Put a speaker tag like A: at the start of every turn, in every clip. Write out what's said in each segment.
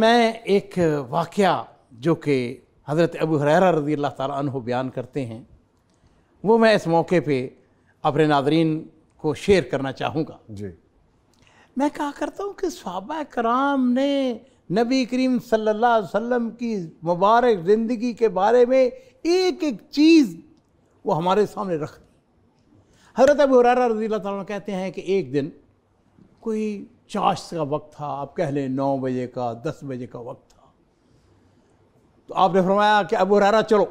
A: मैं एक वाक़ जो कि हज़रत अबू हुरैरा रज़ी अल्लाह ताला बयान करते हैं वो मैं इस मौके पे अपने नादरीन को शेयर करना चाहूँगा।
B: जी।
A: मैं कहा करता हूँ कि सहाबा कराम ने नबी करीम सल्लल्लाहु अलैहि वसल्लम की मुबारक ज़िंदगी के बारे में एक एक चीज़ वो हमारे सामने रख दी। हज़रत अबू हुरैरा रज़ी अल्लाह कहते हैं कि एक दिन कोई चाश का वक्त था आप कह लें नौ बजे का दस बजे का वक्त था। तो आपने फरमाया कि अबू हुरैरा चलो।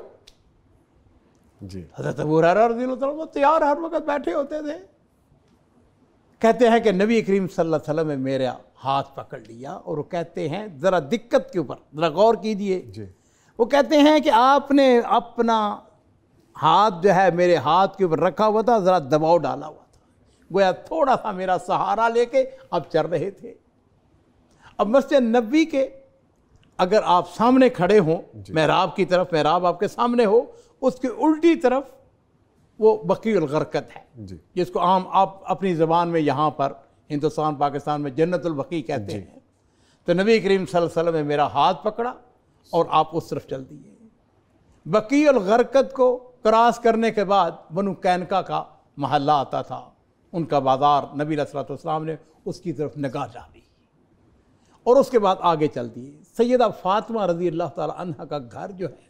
B: जी।
A: हज़रत अबू हुरैरा रज़ी अल्लाह ताला वो तैयार हर वक्त बैठे होते थे। कहते हैं कि नबी करीम सल्लल्लाहु अलैहि वसल्लम ने मेरा हाथ पकड़ लिया और वो कहते हैं ज़रा दिक्कत के ऊपर ज़रा गौर कीजिए। वो कहते हैं कि आपने अपना हाथ जो है मेरे हाथ के ऊपर रखा हुआ था ज़रा दबाव डाला हुआ गोया थोड़ा सा मेरा सहारा लेके अब चल रहे थे। अब मस्जिद नबी के अगर आप सामने खड़े हों महराब की तरफ़ महराब आपके सामने हो उसकी उल्टी तरफ़ वो बकील गरकत है जिसको आम आप अपनी ज़बान में यहाँ पर हिंदुस्तान पाकिस्तान में जन्नतुल बकी कहते हैं। तो नबी करीम सल्लल्लाहु अलैहि वसल्लम ने मेरा हाथ पकड़ा और आप उस तरफ़ चल दिए। बकी गरकत को क्रॉस करने के बाद बनु कैनका का महल्ला आता था। उनका बाज़ार नबी सलाम ने उसकी तरफ़ निगाह डाली और उसके बाद आगे चल दिए सैयदा फातिमा रज़ी अल्लाह अन्हा का घर जो है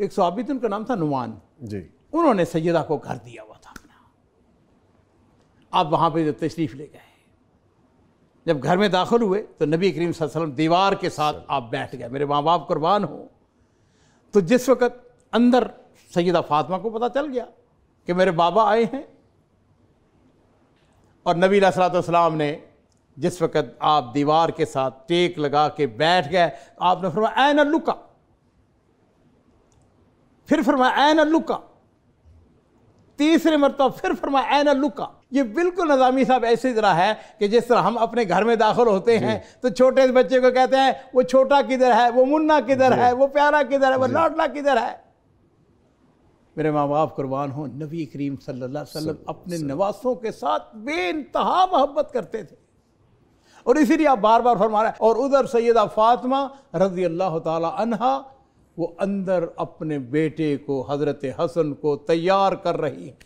A: एक साबित उनका नाम था नुमान।
B: जी।
A: उन्होंने सैदा को घर दिया हुआ था अपना। आप वहाँ पर जब तशरीफ़ ले गए। जब घर में दाखिल हुए तो नबी करीम वसल्लम दीवार के साथ आप बैठ गए। मेरे माँ बाप कुर्बान हो। तो जिस वक़्त अंदर सैदा फातिमा को पता चल गया कि मेरे बाबा आए हैं और नबी सलाम ने जिस वक़्त आप दीवार के साथ टेक लगा के बैठ गए आपने फरमाया ऐन लुका फिर फरमाया ऐन लुका तीसरे मरतबा फिर फरमाया ऐन लुका ये बिल्कुल नज़ामी साहब ऐसे तरह है कि जिस तरह हम अपने घर में दाखिल होते हैं तो छोटे बच्चे को कहते हैं वो छोटा किधर है वो मुन्ना किधर है वो प्यारा किधर है वो लाडला किधर है? मेरे माँ बाप कुर्बान हो। नबी करीम सल्लल्लाहु अलैहि वसल्लम अपने नवासों के साथ बेनतहा मोहब्बत करते थे। और इसीलिए आप बार बार फरमा रहे हैं। और उधर सैयदा फातिमा रज़ी अल्लाह अनहा वो अंदर अपने बेटे को हज़रत हसन को तैयार कर रही है।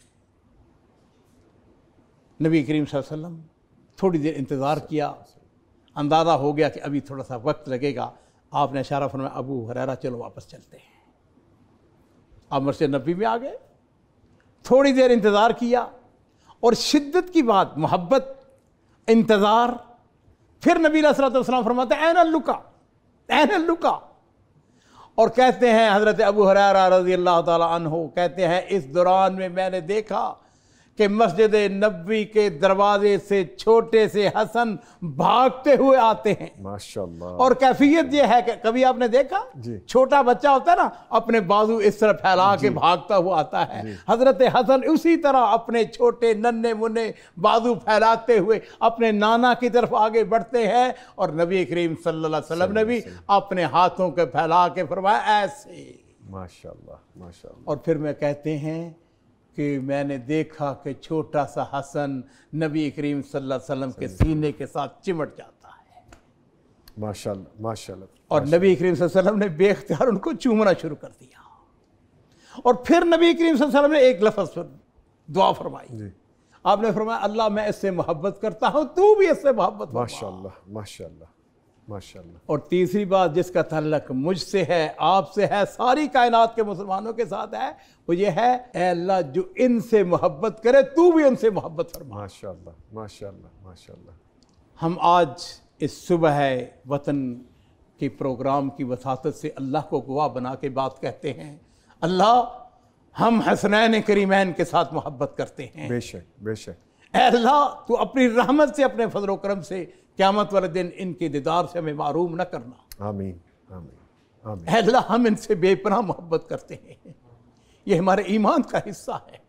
A: नबी करीम सल्लल्लाहु अलैहि वसल्लम थोड़ी देर इंतज़ार किया। अंदाज़ा हो गया कि अभी थोड़ा सा वक्त लगेगा। आपने इशारा फरमाया अबू हरेरा चलो वापस चलते हैं। आप से नबी में आ गए, थोड़ी देर इंतज़ार किया और शिद्दत की बात, मोहब्बत, इंतज़ार। फिर नबी सलाम फरमाते हैं, ऐन लुका ऐन लुका और कहते हैं, हज़रत अबू हरारा रज़ी अल्लाह तहो कहते हैं, इस दौरान में मैंने देखा कि मस्जिद नबी के दरवाजे से छोटे से हसन भागते हुए आते हैं।
B: माशाल्लाह।
A: और कैफियत यह है कि कभी आपने देखा। छोटा बच्चा होता है ना अपने बाजू इस तरह फैला के भागता हुआ आता है। हज़रत हसन उसी तरह अपने छोटे नन्हे मुन्ने बाजू फैलाते हुए अपने नाना की तरफ़ आगे बढ़ते हैं। और नबी करीम सल्लल्लाहु अलैहि वसल्लम ने भी अपने हाथों के फैला के फरमाया ऐसे।
B: माशाल्लाह माशाल्लाह।
A: और फिर मैं कहते हैं कि मैंने देखा कि छोटा सा हसन नबी करीम सल्लल्लाहु अलैहि वसल्लम के सीने के साथ चिमट जाता है।
B: माशाल्लाह माशाल्लाह।
A: और नबी करीम सल्लल्लाहु अलैहि वसल्लम ने बेख्तियार उनको चूमना शुरू कर दिया। और फिर नबी करीम सल्लल्लाहु अलैहि वसल्लम ने एक लफ्ज़ पर दुआ फरमाई। आपने फरमाया अल्लाह मैं इससे मोहब्बत करता हूँ तू भी इससे मोहब्बत।
B: माशाल्लाह माशाल्लाह। माशाल्लाह।
A: और तीसरी बात जिसका तल्लक मुझसे है आपसे है सारी कायनात के मुसलमानों के साथ है वो ये है अल्लाह जो इनसे मोहब्बत करे तू भी उनसे मोहब्बत फरमा।
B: माशाल्लाह माशाल्लाह माशाल्लाह।
A: हम आज इस सुबह वतन के प्रोग्राम की वसात से अल्लाह को गवाह बना के बात कहते हैं। अल्लाह हम हसनैन करीमैन के साथ मोहब्बत करते हैं।
B: बेशक बेशक।
A: अल्लाह तू अपनी रहमत से अपने फजल करम से क़यामत वाले दिन इनके दीदार से हमें मरूम न करना।
B: आमीन आमीन आमीन।
A: अल्लाह हम इनसे बेपना मोहब्बत करते हैं। ये हमारे ईमान का हिस्सा है।